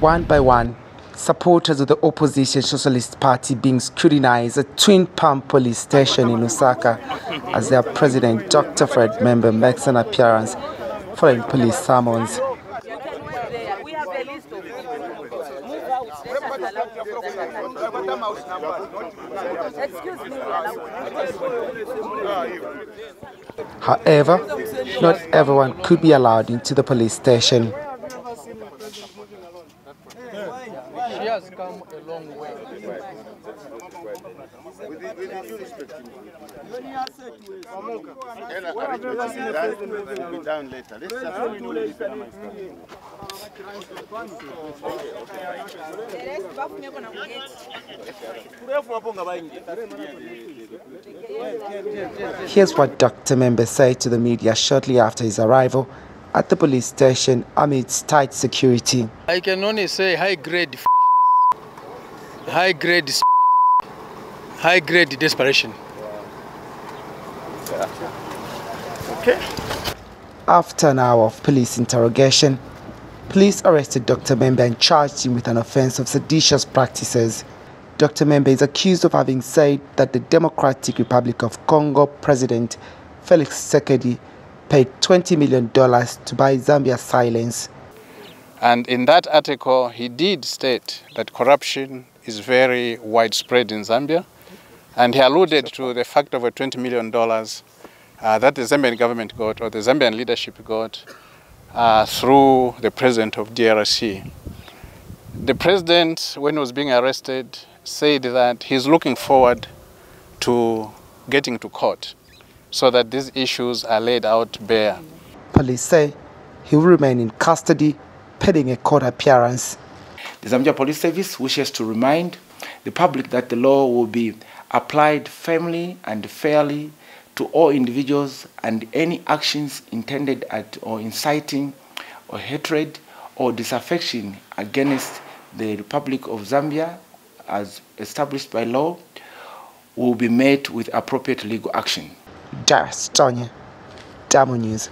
One by one, supporters of the opposition Socialist Party being scrutinized at Twin Palm Police Station in Lusaka as their president, Dr. Fred M'membe, makes an appearance following police summons. However, not everyone could be allowed into the police station. She has come a long way. Here's what Dr. M'membe said to the media shortly after his arrival at the police station amidst tight security. I can only say high grade high grade stupidity, high grade desperation. Okay. After an hour of police interrogation, police arrested Dr. M'membe and charged him with an offense of seditious practices. Dr. M'membe is accused of having said that the Democratic Republic of Congo President Felix Tshisekedi paid $20 million to buy Zambia's silence. And in that article, he did state that corruption is very widespread in Zambia. And he alluded to the fact of a $20 million uh, that the Zambian government got, or the Zambian leadership got, uh, through the president of DRC. The president, when he was being arrested, said that he's looking forward to getting to court so that these issues are laid out bare. Police say he will remain in custody pending a court appearance. The Zambia Police Service wishes to remind the public that the law will be applied firmly and fairly to all individuals and any actions intended at or inciting or hatred or disaffection against the Republic of Zambia as established by law will be met with appropriate legal action. Darius Tonya, Diamond News.